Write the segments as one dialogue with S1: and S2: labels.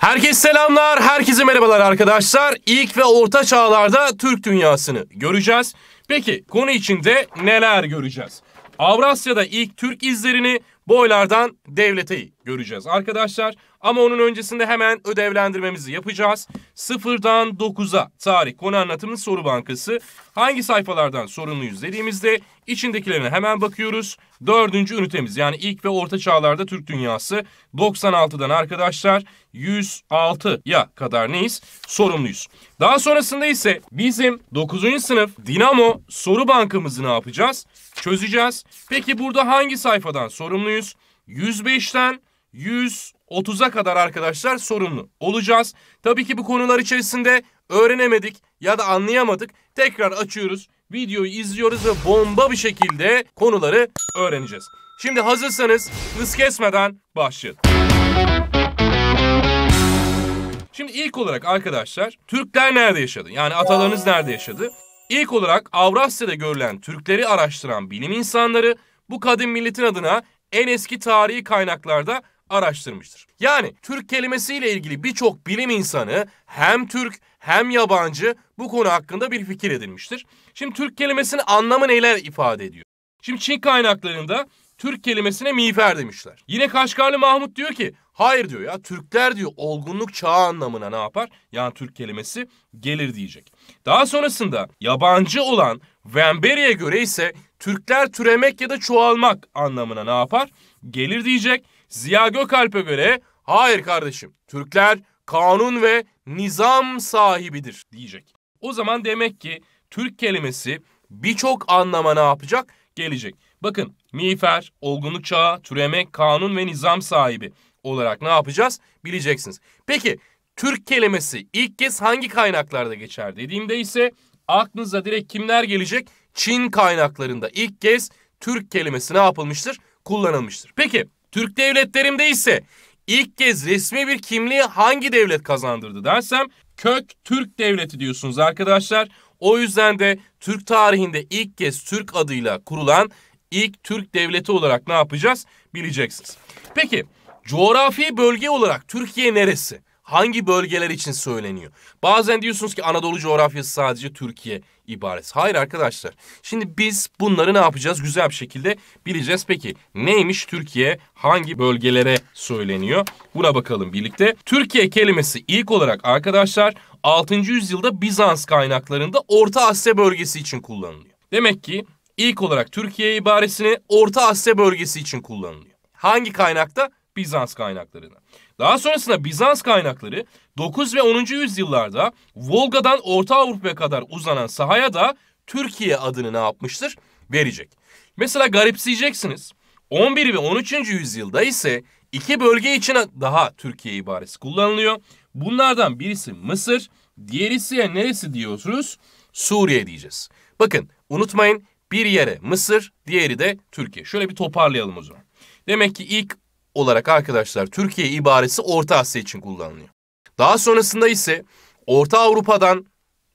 S1: Herkese selamlar, herkese merhabalar arkadaşlar. İlk ve orta çağlarda Türk dünyasını göreceğiz. Peki konu içinde neler göreceğiz? Avrasya'da ilk Türk izlerini boylardan devleteyi göreceğiz arkadaşlar. Ama onun öncesinde hemen ödevlendirmemizi yapacağız. Sıfırdan 9'a tarih konu anlatımı soru bankası. Hangi sayfalardan sorumluyuz dediğimizde içindekilerine hemen bakıyoruz. Dördüncü ünitemiz yani ilk ve orta çağlarda Türk dünyası 96'dan arkadaşlar 106'ya kadar neyiz? Sorumluyuz. Daha sonrasında ise bizim 9. sınıf Dinamo soru bankamızı ne yapacağız? Çözeceğiz. Peki burada hangi sayfadan sorumluyuz? 105'ten 130'a kadar arkadaşlar sorumlu olacağız. Tabii ki bu konular içerisinde öğrenemedik ya da anlayamadık. Tekrar açıyoruz, videoyu izliyoruz ve bomba bir şekilde konuları öğreneceğiz. Şimdi hazırsanız hız kesmeden başlayalım. Şimdi ilk olarak arkadaşlar Türkler nerede yaşadı? Yani atalarınız nerede yaşadı? İlk olarak Avrasya'da görülen Türkleri araştıran bilim insanları bu kadim milletin adına en eski tarihi kaynaklarda araştırmıştır. Yani Türk kelimesiyle ilgili birçok bilim insanı hem Türk hem yabancı bu konu hakkında bir fikir edinmiştir. Şimdi Türk kelimesinin anlamı neler ifade ediyor? Şimdi Çin kaynaklarında Türk kelimesine miğfer demişler. Yine Kaşgarlı Mahmut diyor ki hayır diyor ya Türkler diyor olgunluk çağı anlamına ne yapar? Yani Türk kelimesi gelir diyecek. Daha sonrasında yabancı olan Vemberi'ye göre ise Türkler türemek ya da çoğalmak anlamına ne yapar? Gelir diyecek. Ziya Gökalp'e göre hayır kardeşim Türkler kanun ve nizam sahibidir diyecek. O zaman demek ki Türk kelimesi birçok anlama ne yapacak? Gelecek. Bakın miğfer, olgunluk çağı, türemek, kanun ve nizam sahibi olarak ne yapacağız? Bileceksiniz. Peki Türk kelimesi ilk kez hangi kaynaklarda geçer dediğimde ise aklınıza direkt kimler gelecek? Çin kaynaklarında ilk kez Türk kelimesi ne yapılmıştır? Kullanılmıştır. Peki Türk devletlerinde ise ilk kez resmi bir kimliği hangi devlet kazandırdı dersem kök Türk devleti diyorsunuz arkadaşlar. O yüzden de Türk tarihinde ilk kez Türk adıyla kurulan ilk Türk devleti olarak ne yapacağız bileceksiniz. Peki coğrafi bölge olarak Türkiye neresi? Hangi bölgeler için söyleniyor? Bazen diyorsunuz ki Anadolu coğrafyası sadece Türkiye ibaresi. Hayır arkadaşlar. Şimdi biz bunları ne yapacağız? Güzel bir şekilde bileceğiz. Peki neymiş Türkiye? Hangi bölgelere söyleniyor? Buna bakalım birlikte. Türkiye kelimesi ilk olarak arkadaşlar 6. yüzyılda Bizans kaynaklarında Orta Asya bölgesi için kullanılıyor. Demek ki ilk olarak Türkiye ibaresini Orta Asya bölgesi için kullanılıyor. Hangi kaynakta? Bizans kaynaklarına. Daha sonrasında Bizans kaynakları 9 ve 10. yüzyıllarda Volga'dan Orta Avrupa'ya kadar uzanan sahaya da Türkiye adını ne yapmıştır? Verecek. Mesela garipseyeceksiniz. 11 ve 13. yüzyılda ise iki bölge için daha Türkiye ibaresi kullanılıyor. Bunlardan birisi Mısır, diğeri ise neresi diyoruz? Suriye diyeceğiz. Bakın unutmayın bir yere Mısır, diğeri de Türkiye. Şöyle bir toparlayalım o zaman. Demek ki ilk olarak arkadaşlar Türkiye ibaresi Orta Asya için kullanılıyor. Daha sonrasında ise Orta Avrupa'dan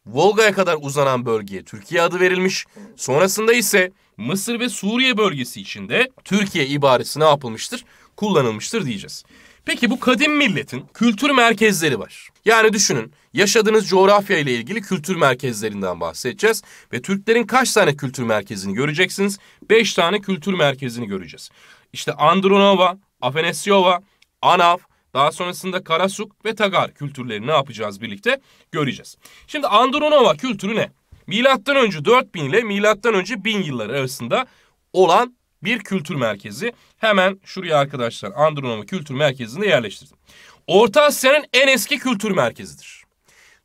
S1: Volga'ya kadar uzanan bölgeye Türkiye adı verilmiş. Sonrasında ise Mısır ve Suriye bölgesi içinde Türkiye ibaresi ne yapılmıştır? Kullanılmıştır diyeceğiz. Peki bu kadim milletin kültür merkezleri var. Yani düşünün yaşadığınız coğrafya ile ilgili kültür merkezlerinden bahsedeceğiz. Ve Türklerin kaç tane kültür merkezini göreceksiniz? Beş tane kültür merkezini göreceğiz. İşte Andronova, Afanasyova, Anav, daha sonrasında Karasuk ve Tagar kültürlerini ne yapacağız birlikte göreceğiz. Şimdi Andronova kültürü ne? Milattan önce 4000 ile milattan önce 1000 yılları arasında olan bir kültür merkezi. Hemen şuraya arkadaşlar Andronova kültür merkezinde yerleştirdim. Orta Asya'nın en eski kültür merkezidir.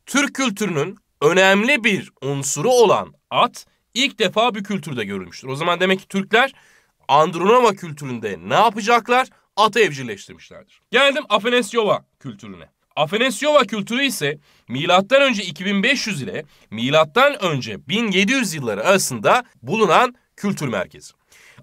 S1: Türk kültürünün önemli bir unsuru olan at ilk defa bir kültürde görülmüştür. O zaman demek ki Türkler Andronova kültüründe ne yapacaklar? Atı evcilleştirmişlerdir. Geldim Afanasyova kültürüne. Afanasyova kültürü ise milattan önce 2500 ile milattan önce 1700 yılları arasında bulunan kültür merkezi.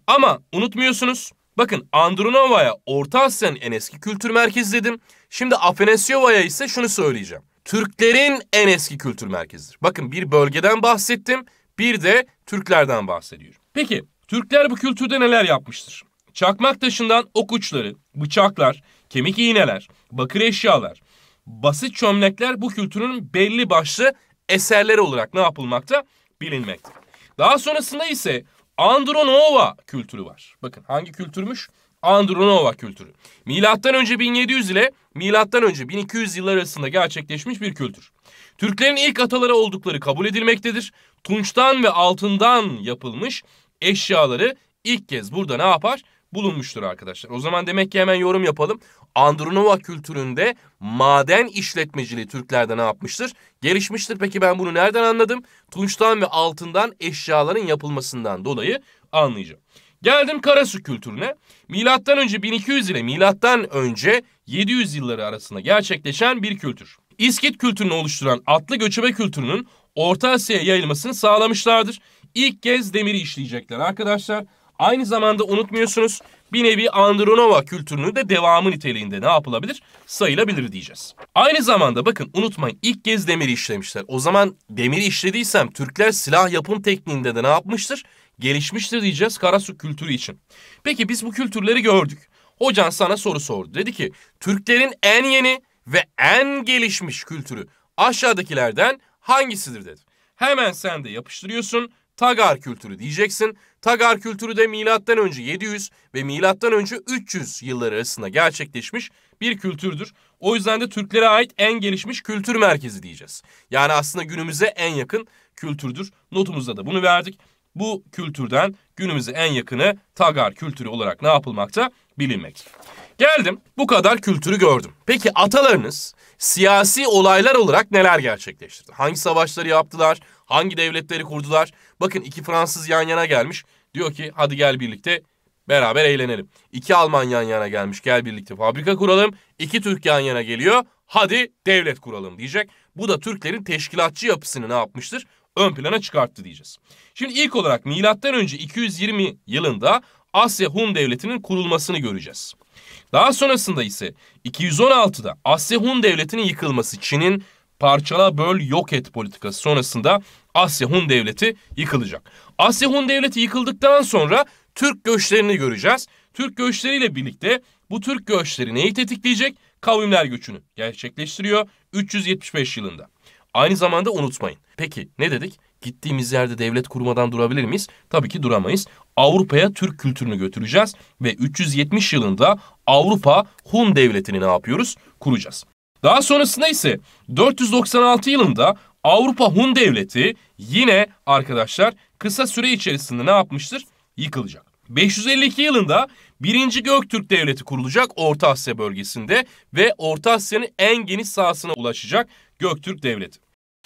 S1: Ama unutmuyorsunuz bakın Andronova'ya Orta Asya'nın en eski kültür merkezi dedim. Şimdi Afanasyova'ya ise şunu söyleyeceğim. Türklerin en eski kültür merkezidir. Bakın bir bölgeden bahsettim, bir de Türklerden bahsediyorum. Peki Türkler bu kültürde neler yapmıştır? Çakmak taşından ok uçları, bıçaklar, kemik iğneler, bakır eşyalar, basit çömlekler bu kültürün belli başlı eserleri olarak ne yapılmakta? Bilinmekte. Daha sonrasında ise Andronova kültürü var. Bakın hangi kültürmüş? Andronova kültürü. Milattan önce 1700 ile milattan önce 1200 yıllar arasında gerçekleşmiş bir kültür. Türklerin ilk ataları oldukları kabul edilmektedir. Tunçtan ve altından yapılmış eşyaları ilk kez burada ne yapar? Bulunmuştur arkadaşlar. O zaman demek ki hemen yorum yapalım. Andronova kültüründe maden işletmeciliği Türklerde ne yapmıştır? Gelişmiştir. Peki ben bunu nereden anladım? Tunçtan ve altından eşyaların yapılmasından dolayı anlayacağım. Geldim Karasu kültürüne. Milattan önce 1200 ile milattan önce 700 yılları arasında gerçekleşen bir kültür. İskit kültürünü oluşturan atlı göçebe kültürünün Orta Asya'ya yayılmasını sağlamışlardır. İlk kez demiri işleyecekler arkadaşlar. Aynı zamanda unutmuyorsunuz bir nevi Andronova kültürünü de devamı niteliğinde ne yapılabilir? Sayılabilir diyeceğiz. Aynı zamanda bakın unutmayın ilk kez demiri işlemişler. O zaman demiri işlediysem Türkler silah yapım tekniğinde de ne yapmıştır? Gelişmiştir diyeceğiz Karasu kültürü için. Peki biz bu kültürleri gördük. Hocan sana soru sordu. Dedi ki Türklerin en yeni ve en gelişmiş kültürü aşağıdakilerden hangisidir dedi. Hemen sen de yapıştırıyorsun. Tagar kültürü diyeceksin. Tagar kültürü de milattan önce 700 ve milattan önce 300 yılları arasında gerçekleşmiş bir kültürdür. O yüzden de Türklere ait en gelişmiş kültür merkezi diyeceğiz. Yani aslında günümüze en yakın kültürdür. Notumuzda da bunu verdik. Bu kültürden günümüze en yakını Tagar kültürü olarak ne yapılmakta? Bilinmekte. Geldim bu kadar kültürü gördüm. Peki atalarınız siyasi olaylar olarak neler gerçekleştirdi? Hangi savaşları yaptılar? Hangi devletleri kurdular? Bakın iki Fransız yan yana gelmiş. Diyor ki hadi gel birlikte beraber eğlenelim. İki Alman yan yana gelmiş gel birlikte fabrika kuralım. İki Türk yan yana geliyor hadi devlet kuralım diyecek. Bu da Türklerin teşkilatçı yapısını ne yapmıştır? Ön plana çıkarttı diyeceğiz. Şimdi ilk olarak milattan önce 220 yılında Asya Hun Devleti'nin kurulmasını göreceğiz. Daha sonrasında ise 216'da Asya Hun Devleti'nin yıkılması Çin'in parçala böl yok et politikası sonrasında Asya Hun Devleti yıkılacak. Asya Hun Devleti yıkıldıktan sonra Türk göçlerini göreceğiz. Türk göçleriyle birlikte bu Türk göçleri neyi tetikleyecek? Kavimler göçünü gerçekleştiriyor 375 yılında. Aynı zamanda unutmayın. Peki ne dedik? Gittiğimiz yerde devlet kurmadan durabilir miyiz? Tabii ki duramayız. Avrupa'ya Türk kültürünü götüreceğiz ve 370 yılında Avrupa Hun devletini ne yapıyoruz? Kuracağız. Daha sonrasında ise 496 yılında Avrupa Hun devleti yine arkadaşlar kısa süre içerisinde ne yapmıştır? Yıkılacak. 552 yılında 1. Göktürk Devleti kurulacak Orta Asya bölgesinde ve Orta Asya'nın en geniş sahasına ulaşacak Göktürk Devleti.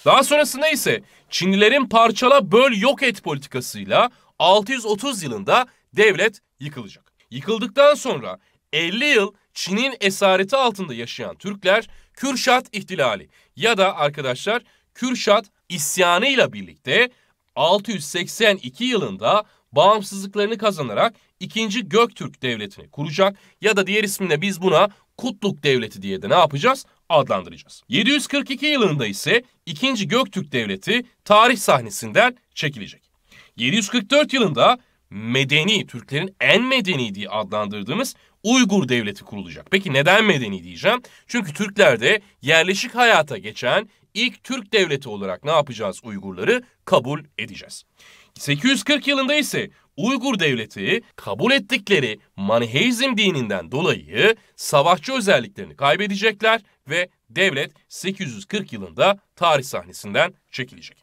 S1: Daha sonrasında ise Çinlilerin parçala böl yok et politikasıyla 630 yılında devlet yıkılacak. Yıkıldıktan sonra 50 yıl Çin'in esareti altında yaşayan Türkler Kürşat ihtilali ya da arkadaşlar Kürşat isyanıyla birlikte 682 yılında bağımsızlıklarını kazanarak 2. Göktürk Devleti'ni kuracak ya da diğer ismiyle biz buna Kutluk Devleti diye de ne yapacağız? Adlandıracağız. 742 yılında ise 2. Göktürk Devleti tarih sahnesinden çekilecek. 744 yılında medeni, Türklerin en medeni diye adlandırdığımız Uygur Devleti kurulacak. Peki neden medeni diyeceğim? Çünkü Türklerde yerleşik hayata geçen ilk Türk devleti olarak ne yapacağız Uygurları? Kabul edeceğiz. 840 yılında ise Uygur devleti kabul ettikleri Maniheizm dininden dolayı savaşçı özelliklerini kaybedecekler ve devlet 840 yılında tarih sahnesinden çekilecek.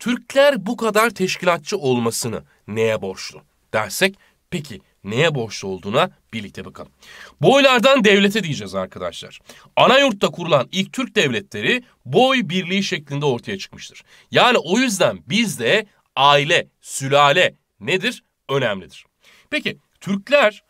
S1: Türkler bu kadar teşkilatçı olmasını neye borçlu dersek peki neye borçlu olduğuna birlikte bakalım. Boylardan devlete diyeceğiz arkadaşlar. Ana yurtta kurulan ilk Türk devletleri boy birliği şeklinde ortaya çıkmıştır. Yani o yüzden bizde aile, sülale nedir? Önemlidir. Peki Türkler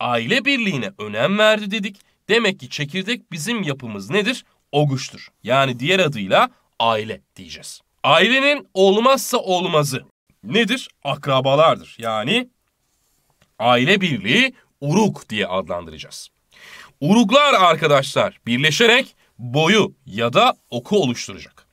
S1: aile birliğine önem verdi dedik. Demek ki çekirdek bizim yapımız nedir? Oguştur. Yani diğer adıyla aile diyeceğiz. Ailenin olmazsa olmazı nedir? Akrabalardır. Yani aile birliği uruk diye adlandıracağız. Uruklar arkadaşlar birleşerek boyu ya da oku oluşturacak.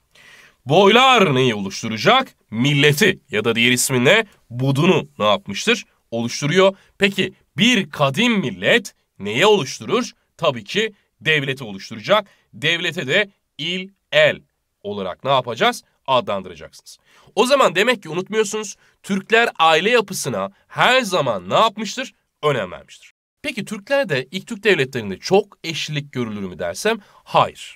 S1: Boylar neyi oluşturacak? Milleti ya da diğer isminle budunu ne yapmıştır? Oluşturuyor. Peki bir kadim millet neye oluşturur? Tabii ki devleti oluşturacak. devlete de il, el olarak ne yapacağız? Adlandıracaksınız. O zaman demek ki unutmuyorsunuz Türkler aile yapısına her zaman ne yapmıştır? Önem vermiştir. Peki Türklerde ilk Türk devletlerinde çok eşlilik görülür mü dersem hayır.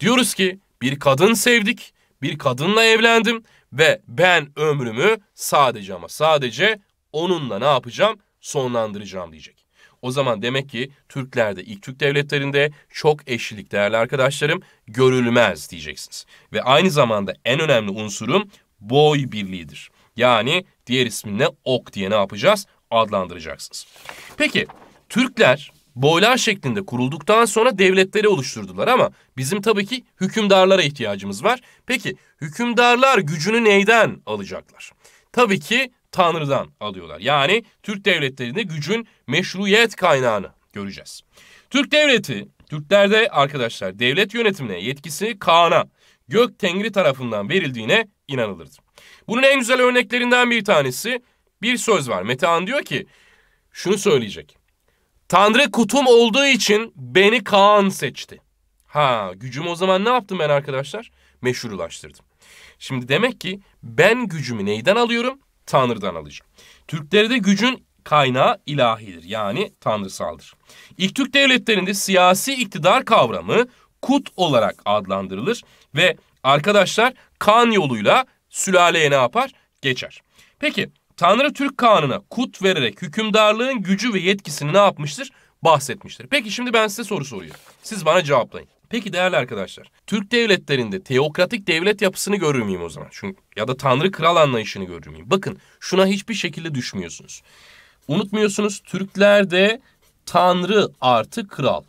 S1: Diyoruz ki bir kadın sevdik, bir kadınla evlendim ve ben ömrümü sadece ama sadece onunla ne yapacağım? Sonlandıracağım diyecek. O zaman demek ki Türklerde ilk Türk devletlerinde çok eşlilik değerli arkadaşlarım görülmez diyeceksiniz. Ve aynı zamanda en önemli unsurum boy birliğidir. Yani diğer isminle ok diye ne yapacağız? Adlandıracaksınız. Peki Türkler boylar şeklinde kurulduktan sonra devletleri oluşturdular ama bizim tabii ki hükümdarlara ihtiyacımız var. Peki hükümdarlar gücünü neyden alacaklar? Tabii ki Tanrı'dan alıyorlar. Yani Türk devletlerinde gücün meşruiyet kaynağını göreceğiz. Türk devleti, Türklerde arkadaşlar devlet yönetimine yetkisi Kaan'a, Gök Tengri tarafından verildiğine inanılırdı. Bunun en güzel örneklerinden bir tanesi bir söz var. Metehan diyor ki şunu söyleyecek. Tanrı kutum olduğu için beni Kaan seçti. Ha gücümü o zaman ne yaptım ben arkadaşlar? Meşrulaştırdım. Şimdi demek ki ben gücümü neyden alıyorum? Tanrı'dan alacağım. Türklerde gücün kaynağı ilahidir yani tanrısaldır. İlk Türk devletlerinde siyasi iktidar kavramı kut olarak adlandırılır ve arkadaşlar kan yoluyla sülaleye ne yapar? Geçer. Peki Tanrı Türk kanına kut vererek hükümdarlığın gücü ve yetkisini ne yapmıştır? Bahsetmiştir. Peki şimdi ben size soru soruyorum. Siz bana cevaplayın. Peki değerli arkadaşlar, Türk devletlerinde teokratik devlet yapısını görür müyüm o zaman? Çünkü ya da tanrı kral anlayışını görür müyüm? Bakın şuna hiçbir şekilde düşmüyorsunuz. Unutmuyorsunuz Türklerde tanrı artı kral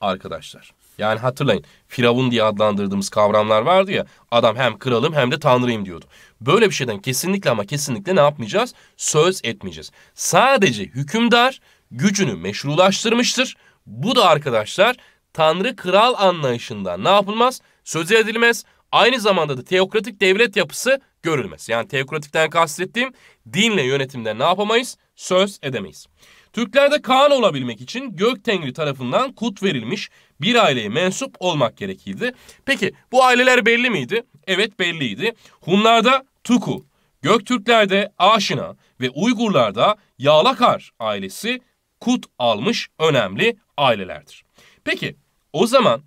S1: arkadaşlar. Yani hatırlayın Firavun diye adlandırdığımız kavramlar vardı ya adam hem kralım hem de tanrıyım diyordu. Böyle bir şeyden kesinlikle ama kesinlikle ne yapmayacağız? Söz etmeyeceğiz. Sadece hükümdar gücünü meşrulaştırmıştır. Bu da arkadaşlar tanrı kral anlayışından ne yapılmaz? Söz edilmez. Aynı zamanda da teokratik devlet yapısı görülmez. Yani teokratikten kastettiğim dinle yönetimden ne yapamayız? Söz edemeyiz. Türklerde Kaan olabilmek için Gök Tengri tarafından kut verilmiş bir aileye mensup olmak gerekirdi. Peki bu aileler belli miydi? Evet belliydi. Hunlarda Tuku, Göktürklerde Aşina ve Uygurlarda Yağlakar ailesi kut almış önemli ailelerdir. Peki o zaman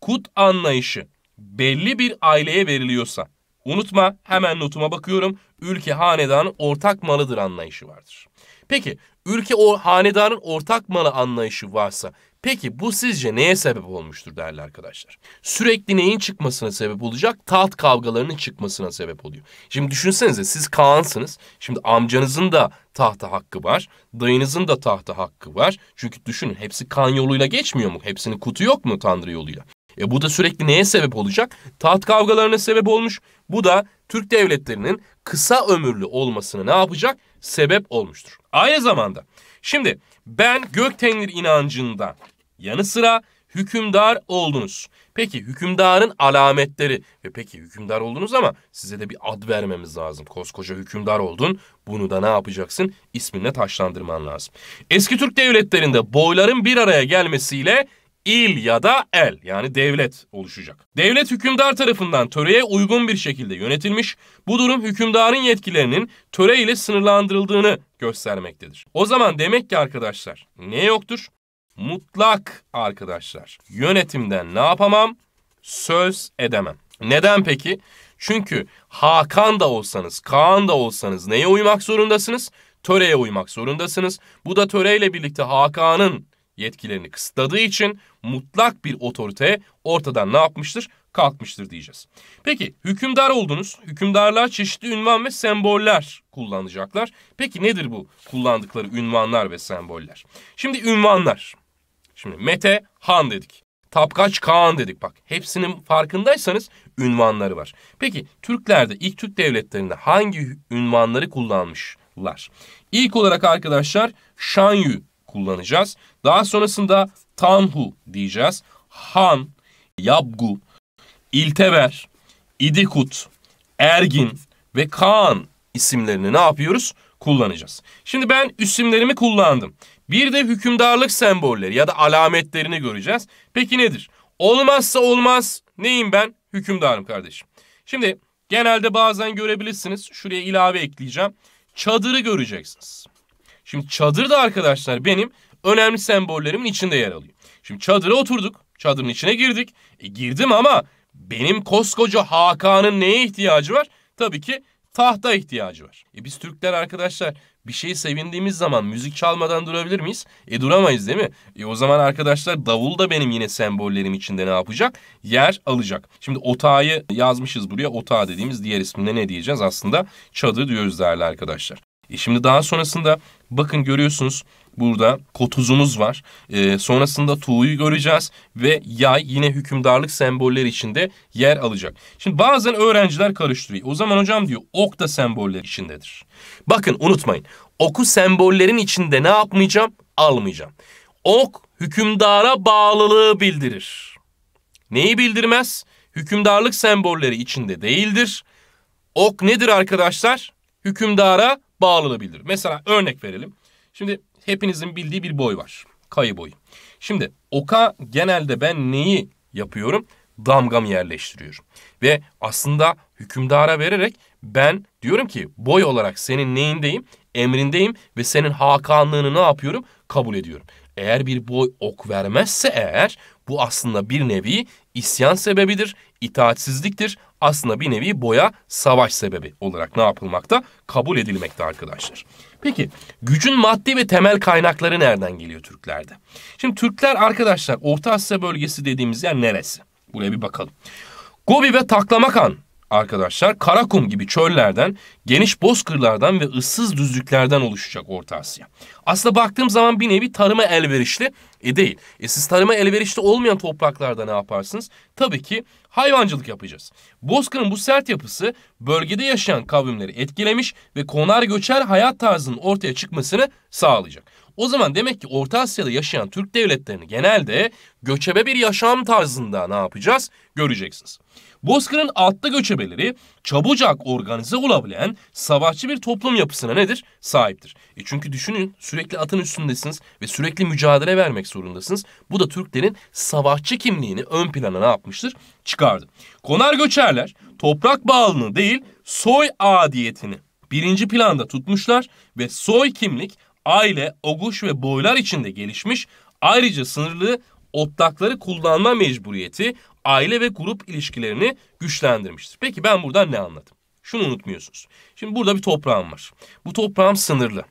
S1: kut anlayışı belli bir aileye veriliyorsa unutma hemen notuma bakıyorum ülke hanedanın ortak malıdır anlayışı vardır. Peki ülke o hanedanın ortak malı anlayışı varsa peki bu sizce neye sebep olmuştur değerli arkadaşlar? Sürekli neyin çıkmasına sebep olacak? Taht kavgalarının çıkmasına sebep oluyor. Şimdi düşünsenize siz Kaan'sınız. Şimdi amcanızın da tahta hakkı var. Dayınızın da tahta hakkı var. Çünkü düşünün hepsi kan yoluyla geçmiyor mu? Hepsinin kutu yok mu Tanrı yoluyla? E bu da sürekli neye sebep olacak? Taht kavgalarına sebep olmuş. Bu da Türk devletlerinin kısa ömürlü olmasını ne yapacak? Sebep olmuştur. Aynı zamanda şimdi ben Göktengri inancında yanı sıra hükümdar oldunuz. Peki hükümdarın alametleri ve peki hükümdar oldunuz ama size de bir ad vermemiz lazım. Koskoca hükümdar oldun. Bunu da ne yapacaksın? İsminle taşlandırman lazım. Eski Türk devletlerinde boyların bir araya gelmesiyle il ya da el yani devlet oluşacak. Devlet hükümdar tarafından töreye uygun bir şekilde yönetilmiş. Bu durum hükümdarın yetkilerinin töre ile sınırlandırıldığını göstermektedir. O zaman demek ki arkadaşlar ne yoktur? Mutlak arkadaşlar. Yönetimden ne yapamam? Söz edemem. Neden peki? Çünkü Hakan da olsanız, Kaan da olsanız neye uymak zorundasınız? Töreye uymak zorundasınız. Bu da töreyle birlikte Hakan'ın yetkilerini kısıtladığı için mutlak bir otorite ortadan ne yapmıştır? Kalkmıştır diyeceğiz. Peki hükümdar oldunuz. Hükümdarlar çeşitli ünvan ve semboller kullanacaklar. Peki nedir bu kullandıkları ünvanlar ve semboller? Şimdi ünvanlar. Şimdi Mete Han dedik. Tapkaç Kaan dedik bak. Hepsinin farkındaysanız ünvanları var. Peki Türklerde ilk Türk devletlerinde hangi ünvanları kullanmışlar? İlk olarak arkadaşlar Şanyu kullanacağız. Daha sonrasında Tanhu diyeceğiz. Han, Yabgu, İlteber, İdikut, Ergin ve Kaan isimlerini ne yapıyoruz? Kullanacağız. Şimdi ben isimlerimi kullandım. Bir de hükümdarlık sembolleri ya da alametlerini göreceğiz. Peki nedir? Olmazsa olmaz neyim ben? Hükümdarım kardeşim. Şimdi genelde bazen görebilirsiniz. Şuraya ilave ekleyeceğim. Çadırı göreceksiniz. Şimdi çadır da arkadaşlar benim önemli sembollerimin içinde yer alıyor. Şimdi çadıra oturduk. Çadırın içine girdik. E, girdim ama benim koskoca Hakan'ın neye ihtiyacı var? Tabii ki tahta ihtiyacı var. E biz Türkler arkadaşlar bir şeyi sevindiğimiz zaman müzik çalmadan durabilir miyiz? E duramayız değil mi? E o zaman arkadaşlar davul da benim yine sembollerim içinde ne yapacak? Yer alacak. Şimdi otağı yazmışız buraya. Otağı dediğimiz diğer isminde ne diyeceğiz? Aslında çadır diyoruz değerli arkadaşlar. E şimdi daha sonrasında bakın görüyorsunuz burada kotuzumuz var. E, sonrasında tuğuyu göreceğiz ve yay yine hükümdarlık sembolleri içinde yer alacak. Şimdi bazen öğrenciler karıştırıyor. O zaman hocam diyor ok da semboller içindedir. Bakın unutmayın oku sembollerin içinde ne yapmayacağım? Almayacağım. Ok hükümdara bağlılığı bildirir. Neyi bildirmez? Hükümdarlık sembolleri içinde değildir. Ok nedir arkadaşlar? Hükümdara bağlılığı bildirir. Mesela örnek verelim. Şimdi hepinizin bildiği bir boy var. Kayı boyu. Şimdi oka genelde ben neyi yapıyorum? Damgam yerleştiriyorum. Ve aslında hükümdara vererek ben diyorum ki boy olarak senin neyindeyim? Emrindeyim ve senin hakanlığını ne yapıyorum? Kabul ediyorum. Eğer bir boy ok vermezse eğer bu aslında bir nevi isyan sebebidir, itaatsizliktir. Aslında bir nevi boya savaş sebebi olarak ne yapılmakta? Kabul edilmekte arkadaşlar. Peki gücün maddi ve temel kaynakları nereden geliyor Türklerde? Şimdi Türkler arkadaşlar Orta Asya bölgesi dediğimiz yer neresi? Buraya bir bakalım. Gobi ve Taklamakan arkadaşlar Karakum gibi çöllerden, geniş bozkırlardan ve ıssız düzlüklerden oluşacak Orta Asya. Aslında baktığım zaman bir nevi tarıma elverişli e değil. E siz tarıma elverişli olmayan topraklarda ne yaparsınız? Tabii ki hayvancılık yapacağız. Bozkır'ın bu sert yapısı bölgede yaşayan kavimleri etkilemiş ve konar göçer hayat tarzının ortaya çıkmasını sağlayacak. O zaman demek ki Orta Asya'da yaşayan Türk devletlerini genelde göçebe bir yaşam tarzında ne yapacağız? Göreceksiniz. Bozkır'ın altta göçebeleri çabucak organize olabilen savaşçı bir toplum yapısına nedir? Sahiptir. E çünkü düşünün sürekli atın üstündesiniz ve sürekli mücadele vermek zorundasınız. Bu da Türklerin savaşçı kimliğini ön plana ne yapmıştır? Çıkardı. Konar göçerler toprak bağlılığı değil soy adiyetini birinci planda tutmuşlar ve soy kimlik aile, oguş ve boylar içinde gelişmiş ayrıca sınırlı otlakları kullanma mecburiyeti aile ve grup ilişkilerini güçlendirmiştir. Peki ben buradan ne anladım? Şunu unutmuyorsunuz. Şimdi burada bir toprağım var. Bu toprağım sınırlı.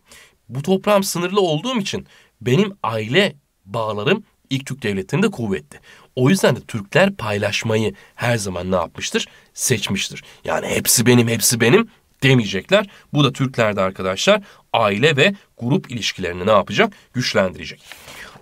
S1: Bu toprağım sınırlı olduğum için benim aile bağlarım ilk Türk devletlerinde kuvvetli. O yüzden de Türkler paylaşmayı her zaman ne yapmıştır? Seçmiştir. Yani hepsi benim, hepsi benim demeyecekler. Bu da Türklerde arkadaşlar aile ve grup ilişkilerini ne yapacak? Güçlendirecek.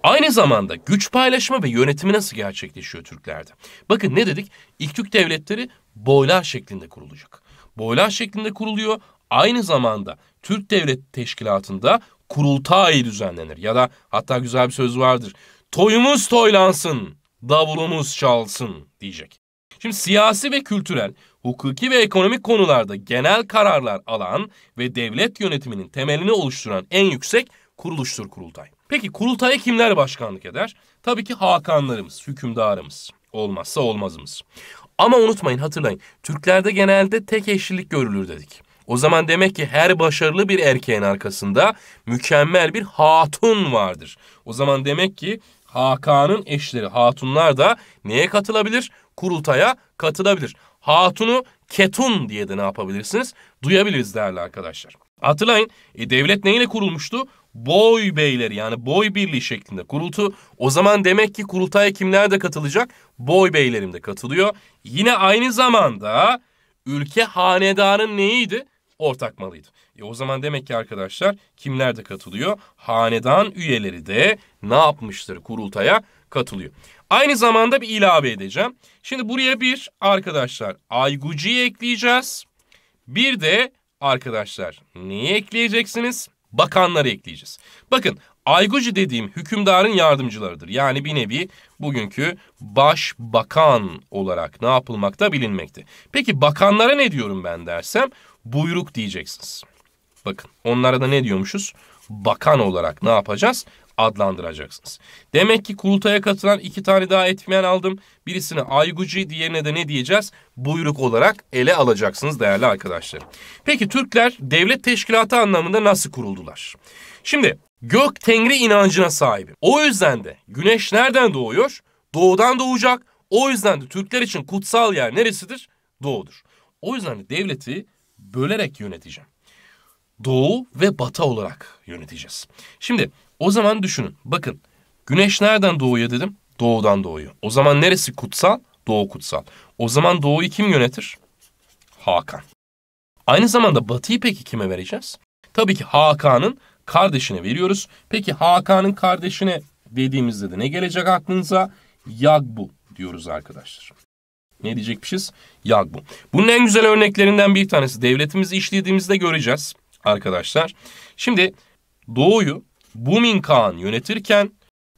S1: Aynı zamanda güç paylaşımı ve yönetimi nasıl gerçekleşiyor Türklerde? Bakın ne dedik? İlk Türk devletleri boylar şeklinde kurulacak. Boylar şeklinde kuruluyor. Aynı zamanda Türk Devlet Teşkilatı'nda kurultay düzenlenir. Ya da hatta güzel bir söz vardır. Toyumuz toylansın, davulumuz çalsın diyecek. Şimdi siyasi ve kültürel, hukuki ve ekonomik konularda genel kararlar alan ve devlet yönetiminin temelini oluşturan en yüksek kuruluştur kurultay. Peki kurultaya kimler başkanlık eder? Tabii ki hakanlarımız, hükümdarımız. Olmazsa olmazımız. Ama unutmayın hatırlayın. Türklerde genelde tek eşlilik görülür dedik. O zaman demek ki her başarılı bir erkeğin arkasında mükemmel bir hatun vardır. O zaman demek ki Hakan'ın eşleri hatunlar da neye katılabilir? Kurultaya katılabilir. Hatunu ketun diye de ne yapabilirsiniz? Duyabiliriz değerli arkadaşlar. Hatırlayın e, devlet neyle kurulmuştu? boy beyleri yani boy birliği şeklinde kurultu. O zaman demek ki kurultaya kimler de katılacak? Boy beylerim de katılıyor. Yine aynı zamanda ülke hanedanın neyiydi? Ortak malıydı. E o zaman demek ki arkadaşlar kimler de katılıyor? Hanedan üyeleri de ne yapmıştır kurultaya katılıyor. Aynı zamanda bir ilave edeceğim. Şimdi buraya bir arkadaşlar Ayguci'yi ekleyeceğiz. Bir de arkadaşlar neyi ekleyeceksiniz? bakanları ekleyeceğiz. Bakın Ayguci dediğim hükümdarın yardımcılarıdır. Yani bir nevi bugünkü başbakan olarak ne yapılmakta bilinmekte. Peki bakanlara ne diyorum ben dersem buyruk diyeceksiniz. Bakın onlara da ne diyormuşuz? Bakan olarak ne yapacağız? Adlandıracaksınız. Demek ki kurultaya katılan iki tane daha etmeyen aldım. Birisine Ayguci, diğerine de ne diyeceğiz? Buyruk olarak ele alacaksınız değerli arkadaşlar. Peki Türkler devlet teşkilatı anlamında nasıl kuruldular? Şimdi gök tengri inancına sahibi. O yüzden de güneş nereden doğuyor? Doğudan doğacak. O yüzden de Türkler için kutsal yer neresidir? Doğudur. O yüzden de devleti bölerek yöneteceğim. Doğu ve batı olarak yöneteceğiz. Şimdi o zaman düşünün. Bakın güneş nereden doğuyor dedim? Doğudan doğuyor. O zaman neresi kutsal? Doğu kutsal. O zaman doğuyu kim yönetir? Hakan. Aynı zamanda batıyı peki kime vereceğiz? Tabii ki Hakan'ın kardeşine veriyoruz. Peki Hakan'ın kardeşine dediğimizde de ne gelecek aklınıza? Yagbu diyoruz arkadaşlar. Ne diyecekmişiz? Yagbu. Bunun en güzel örneklerinden bir tanesi devletimizi işlediğimizde göreceğiz arkadaşlar. Şimdi Doğu'yu Bumin Kağan yönetirken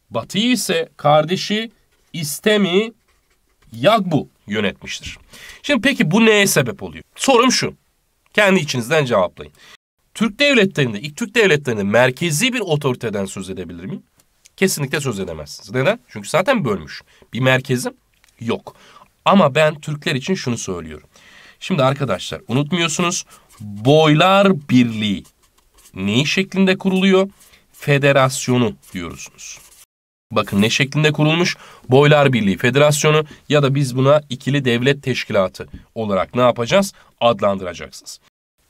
S1: Batı'yı ise kardeşi İstemi Yagbu yönetmiştir. Şimdi peki bu neye sebep oluyor? Sorum şu. Kendi içinizden cevaplayın. Türk devletlerinde, ilk Türk devletlerinde merkezi bir otoriteden söz edebilir miyim? Kesinlikle söz edemezsiniz. Neden? Çünkü zaten bölmüş. Bir merkezim yok. Ama ben Türkler için şunu söylüyorum. Şimdi arkadaşlar unutmuyorsunuz Boylar Birliği neyi şeklinde kuruluyor? Federasyonu diyorsunuz. Bakın ne şeklinde kurulmuş? Boylar Birliği Federasyonu ya da biz buna ikili devlet teşkilatı olarak ne yapacağız? Adlandıracaksınız.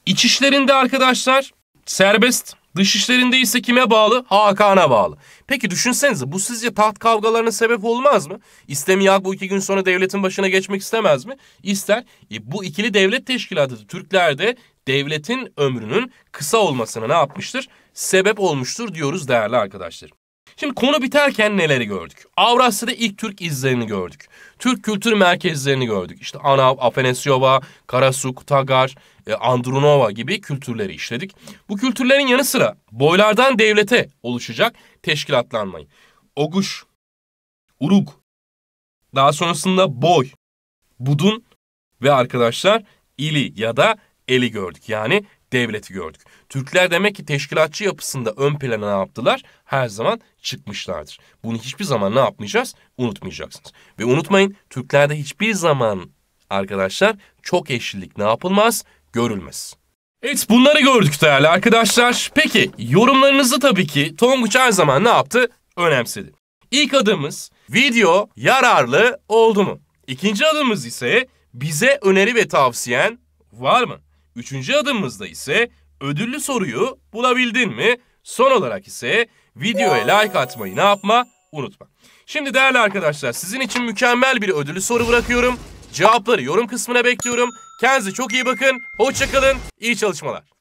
S1: İç işlerinde arkadaşlar serbest, dış işlerinde ise kime bağlı? Hakan'a bağlı. Peki düşünsenize bu sizce taht kavgalarına sebep olmaz mı? İstemiyak bu iki gün sonra devletin başına geçmek istemez mi? İster. E, bu ikili devlet teşkilatı Türklerde devletin ömrünün kısa olmasına ne yapmıştır? Sebep olmuştur diyoruz değerli arkadaşlar. Şimdi konu biterken neleri gördük? Avrasya'da ilk Türk izlerini gördük. Türk kültür merkezlerini gördük. İşte Anav, Afanasyova, Karasuk, Tagar, e, Andronova gibi kültürleri işledik. Bu kültürlerin yanı sıra boylardan devlete oluşacak teşkilatlanmayı. Oguş, Urug, daha sonrasında Boy, Budun ve arkadaşlar İli ya da Eli gördük. Yani devleti gördük. Türkler demek ki teşkilatçı yapısında ön plana ne yaptılar? Her zaman çıkmışlardır. Bunu hiçbir zaman ne yapmayacağız? Unutmayacaksınız. Ve unutmayın Türklerde hiçbir zaman arkadaşlar çok eşlilik ne yapılmaz? Görülmez. Evet bunları gördük değerli arkadaşlar. Peki yorumlarınızı tabii ki Tonguç her zaman ne yaptı? Önemsedi. İlk adımız video yararlı oldu mu? İkinci adımız ise bize öneri ve tavsiyen var mı? Üçüncü adımımızda ise ödüllü soruyu bulabildin mi? Son olarak ise videoya like atmayı ne yapma? Unutma. Şimdi değerli arkadaşlar sizin için mükemmel bir ödüllü soru bırakıyorum. Cevapları yorum kısmına bekliyorum. Kendinize çok iyi bakın. Hoşçakalın. İyi çalışmalar.